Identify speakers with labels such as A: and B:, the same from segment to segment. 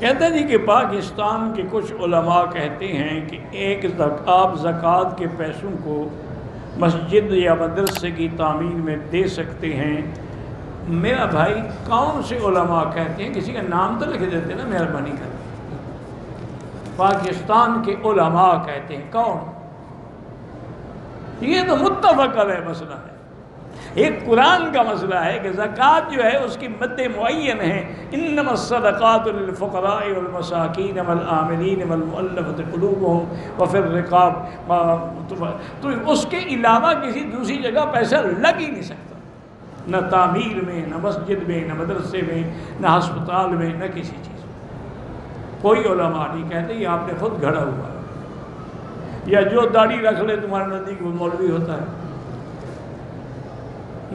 A: कहते जी कि पाकिस्तान के कुछ उलमा कहते हैं कि एक आप ज़क़़त के पैसों को मस्जिद या मदरसे की तामीर में दे सकते हैं। मेरा भाई कौन से उलमा कहते हैं? किसी का नाम तो लिख देते ना, मेहरबानी कर पाकिस्तान के उलमा कहते हैं, कौन? ये तो मुतफ़ है मसला है। एक कुरान का मसला है कि ज़क़़त जो है उसकी मद मुन है। इन फ़क़रामसाकिन आमिन व फिर रिकाब। तो उसके अलावा किसी दूसरी जगह पैसा लग ही नहीं सकता। न तामीर में, न मस्जिद में, न मदरसे में, न हस्पताल में, न किसी चीज़ में। कोई ओलमा नहीं कहते, ये आपने खुद घड़ा हुआ या जो दाढ़ी रख ले, तुम्हारे नज़दीक वो मौलवी होता है।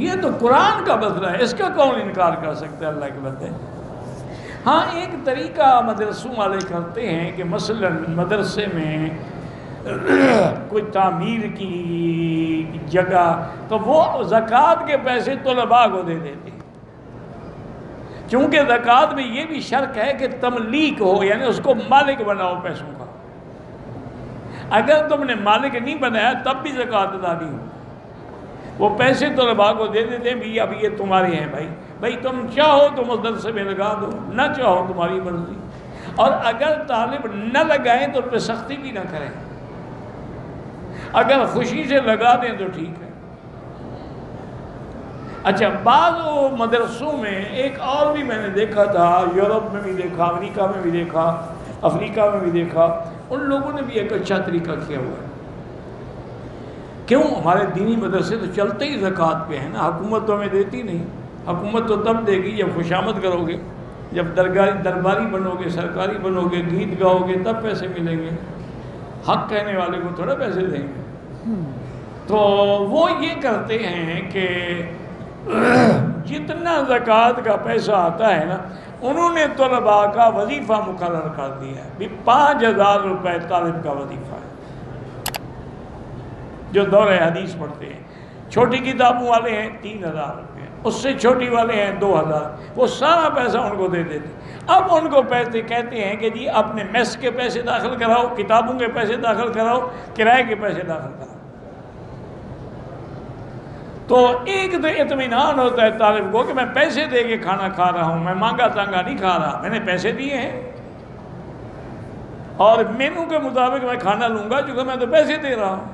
A: ये तो कुरान का मसला है, इसका कौन इनकार कर सकता है अल्लाह के बंदे हाँ एक तरीका मदरसों वाले करते हैं कि मसलन मदरसे में कोई तामीर की जगह तो वो ज़क़़त के पैसे तलबा को दे देते क्योंकि ज़क़़त में ये भी शर्क है कि तमलीक हो, यानी उसको मालिक बनाओ पैसों का। अगर तुमने मालिक नहीं बनाया, तब भी ज़क़़त अदा नहीं हो वो पैसे तो लबा को दे देते हैं, भैया, अब ये तुम्हारे हैं भाई। भाई, तुम चाहो तो मदरसे में लगा दो, न चाहो तुम्हारी मर्ज़ी। और अगर तालिब न लगाएँ तो उस सख्ती भी ना करें। अगर खुशी से लगा दें तो ठीक है। अच्छा बाद मदरसों में एक और भी मैंने देखा था, यूरोप में भी देखा, अमेरिका में भी देखा, अफ्रीका में भी देखा, उन लोगों ने भी एक अच्छा तरीका किया हुआ है। क्यों? हमारे दीनी मदरसे तो चलते ही ज़क़़त पे हैं ना, हुकूमत तो हमें देती नहीं। हुकूमत तो तब देगी जब खुशामद करोगे, जब दरगारी, दरबारी बनोगे, सरकारी बनोगे, गीत गाओगे, तब पैसे मिलेंगे। हक कहने वाले को थोड़ा पैसे देंगे। तो वो ये करते हैं कि जितना ज़क़़त का पैसा आता है ना, उन्होंने तलबा का वजीफ़ा मुकर कर दिया है। भी पाँच हज़ार रुपये तालब का वजीफ़ा है। जो दौर हदीस पढ़ते हैं। छोटी किताबों वाले हैं, तीन हज़ार रुपये। उससे छोटी वाले हैं, दो हज़ार। वो सारा पैसा उनको दे देते अब उनको पैसे कहते हैं कि जी, अपने मेस के पैसे दाखिल कराओ, किताबों के पैसे दाखिल कराओ, किराए के पैसे दाखिल कराओ। तो एक तो इतमान होता है तालिब को कि मैं पैसे दे के खाना खा रहा हूँ, मैं मांगा तांगा नहीं खा रहा, मैंने पैसे दिए हैं। और मेनू के मुताबिक मैं खाना लूँगा क्योंकि मैं तो पैसे दे रहा हूँ।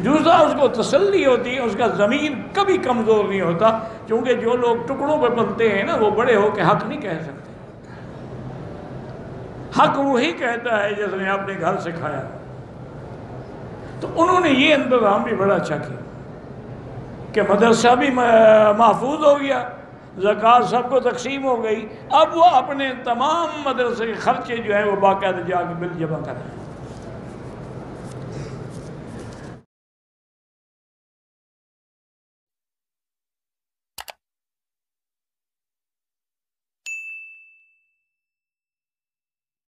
A: दूसरा उसको तसल्ली होती है उसका ज़मीन कभी कमज़ोर नहीं होता। क्योंकि जो लोग टुकड़ों पर बनते हैं ना, वो बड़े होकर हक नहीं कह सकते। हक वही कहता है जिसने अपने घर से खाया तो उन्होंने ये इंतज़ाम भी बड़ा अच्छा किया कि मदरसा भी महफूज हो गया, ज़क़़त सबको तकसीम हो गई। अब वो अपने तमाम मदरसे के ख़र्चे जो हैं, वो बाकायदा जाके बिल जमा करें